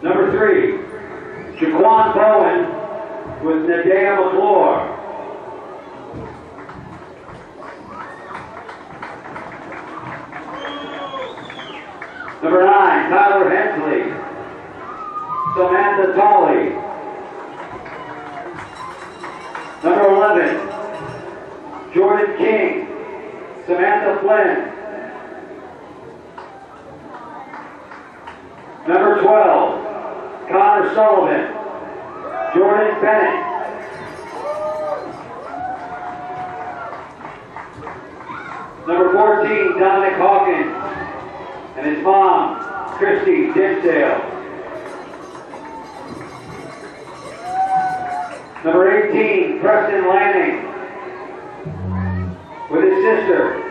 Number three, Jaquan Bowen with Nadea McClure. Number nine, Tyler Hensley. Samantha Tolley. Number 11, Jordan King. Samantha Flynn. Number 12, Connor Sullivan. Jordan Bennett. Number 14, Dominic Hawkins. And his mom, Christy Dinsdale. Number 18, Preston Lanning. With his sister,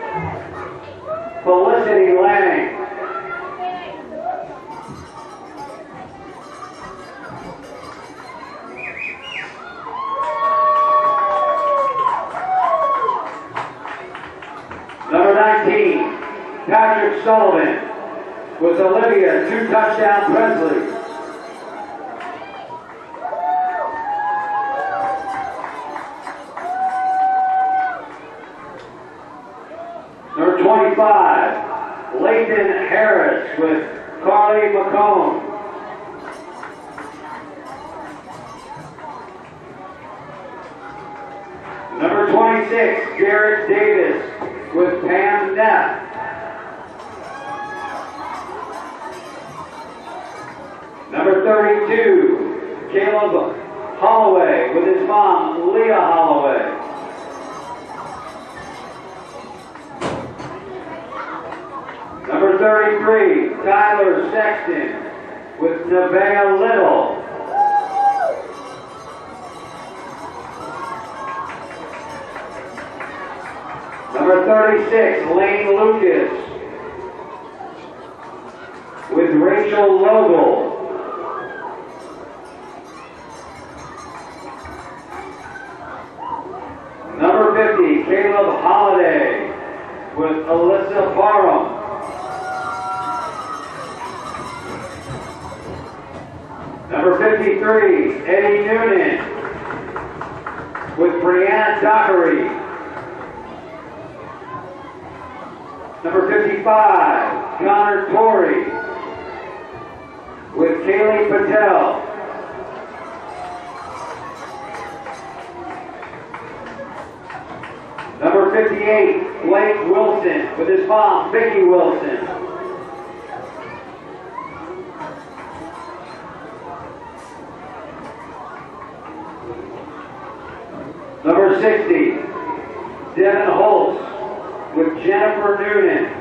Felicity Lanning. Sullivan. With Olivia, two touchdown Presley. Number 25, Layton Harris with Carly McComb. Number 26, Garrett Davis 32, Caleb Holloway with his mom, Leah Holloway. Number 33, Tyler Sexton with Nevaeh Little. Number 36, Lane Lucas with Rachel Logel. Caleb Holiday with Alyssa Barham. Number 53, Eddie Noonan with Brianna Dockery. Number 55, Connor Torrey with Kaylee Patel. Number 58, Blake Wilson with his mom, Vicki Wilson. Number 60, Devin Holtz with Jennifer Noonan.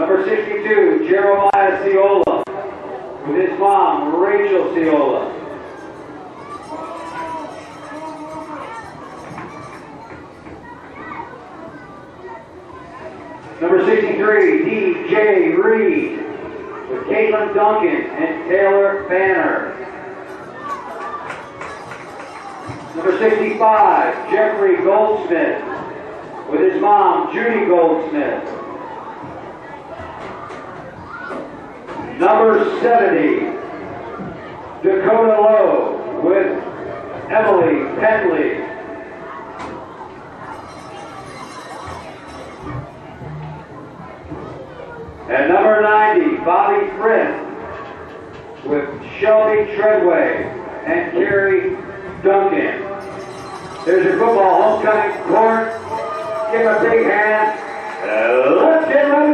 Number 62, Jeremiah Ciola with his mom, Rachel Ciola. Number 63, D.J. Reed with Caitlin Duncan and Taylor Banner. Number 65, Jeffrey Goldsmith with his mom, Judy Goldsmith. Number 70, Dakota Lowe with Emily Penley. And number 90, Bobby Frith with Shelby Treadway and Carrie Duncan. There's your football homecoming court. Give a big hand. Uh, let's get ready.